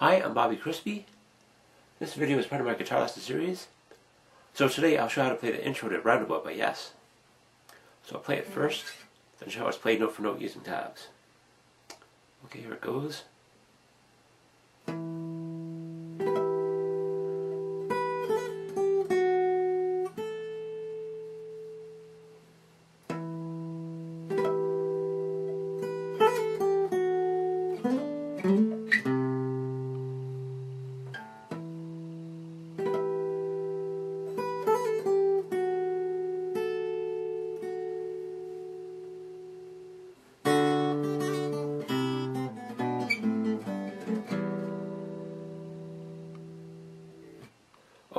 Hi, I'm Bobby Crispy. This video is part of my guitar lesson series. So today I'll show you how to play the intro to Roundabout by Yes. So I'll play it first, then show how it's played note for note using tabs. Okay, here it goes.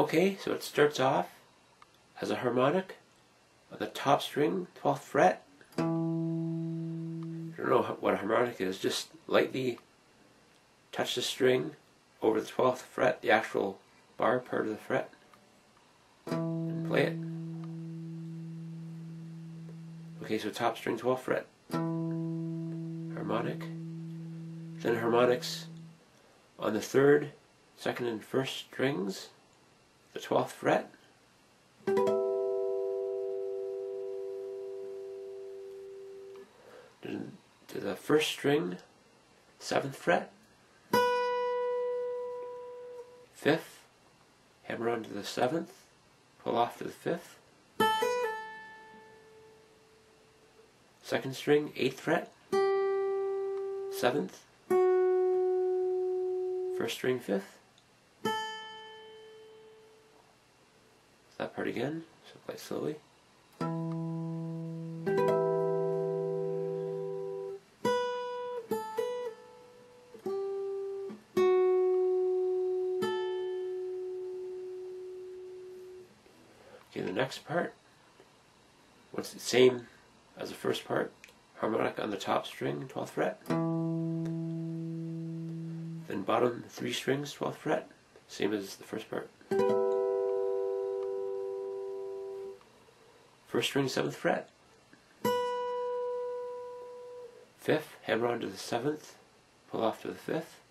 Okay, so it starts off as a harmonic on the top string, 12th fret. I don't know what a harmonic is, just lightly touch the string over the 12th fret, the actual bar part of the fret, and play it. Okay, so top string, 12th fret, harmonic, then harmonics on the third, second, and first strings the 12th fret. To the first string, 7th fret. 5th, hammer on to the 7th, pull off to the 5th. Second string, 8th fret. 7th. First string, 5th. Part again, so play slowly. Okay, the next part, what's the same as the first part, harmonic on the top string, 12th fret. Then bottom three strings, 12th fret, same as the first part. First string, seventh fret. Fifth, hammer on to the seventh, pull off to the fifth.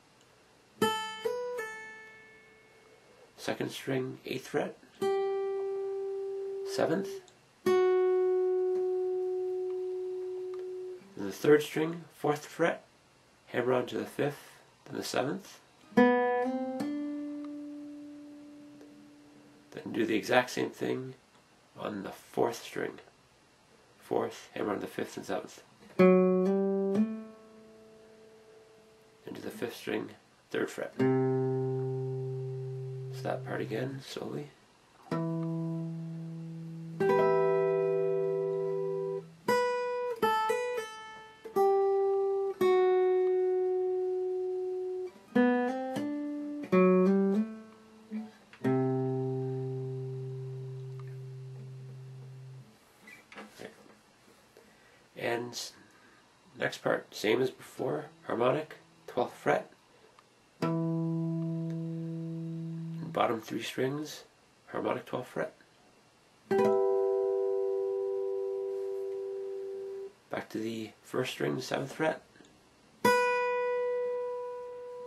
Second string, eighth fret. Seventh. Then the third string, fourth fret, hammer on to the fifth, then the seventh. Then do the exact same thing on the fourth string. Fourth, hammer on the fifth and seventh. Into the fifth string, third fret. So that part again, slowly. Next part, same as before, harmonic, 12th fret. Bottom three strings, harmonic 12th fret. Back to the first string, 7th fret.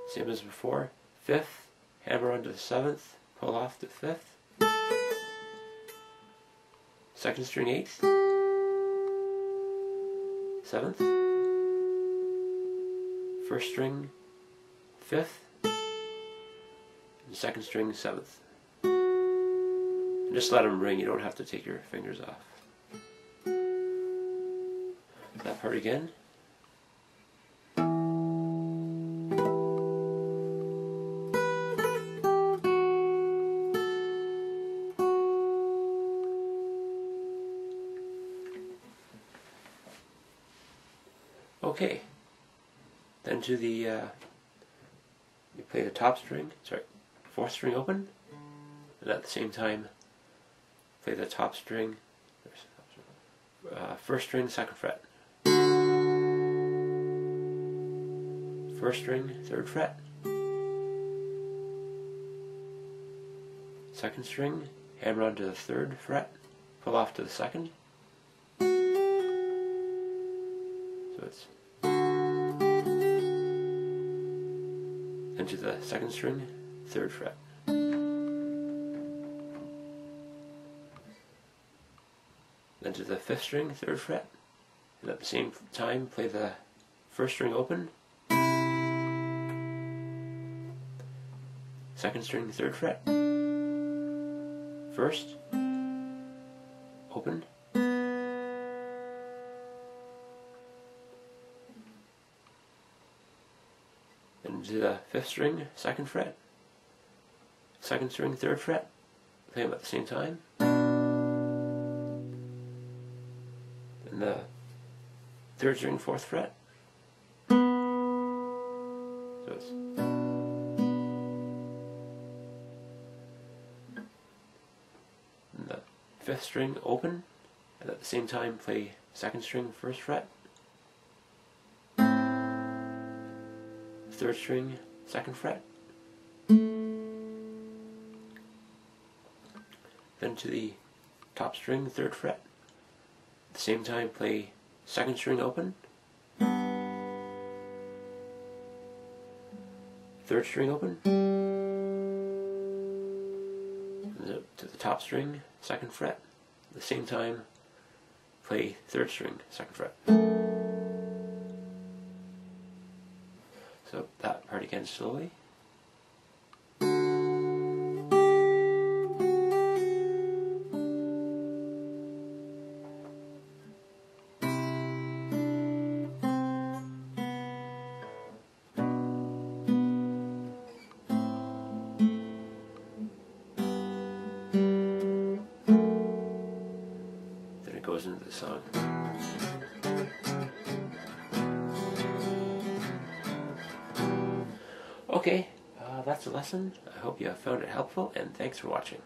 Same as before, 5th, hammer onto the 7th, pull off the 5th. Second string, 8th seventh, first string, fifth, and second string, seventh. And just let them ring, you don't have to take your fingers off. That part again. Okay. Then to the, uh, you play the top string, sorry, fourth string open, and at the same time play the top string, uh, first string, second fret. First string, third fret. Second string, hammer on to the third fret, pull off to the second. So it's Then to the second string, third fret. Then to the fifth string, third fret. And at the same time, play the first string open. Second string, third fret. First, open. To the fifth string, second fret. Second string, third fret. Play them at the same time. Then the third string, fourth fret. So it's and the fifth string open, and at the same time play second string, first fret. Third string, second fret. Then to the top string, third fret. At the same time, play second string open. Third string open. To the top string, second fret. At the same time, play third string, second fret. Again slowly. Then it goes into the song. Okay, uh, that's the lesson. I hope you have found it helpful, and thanks for watching.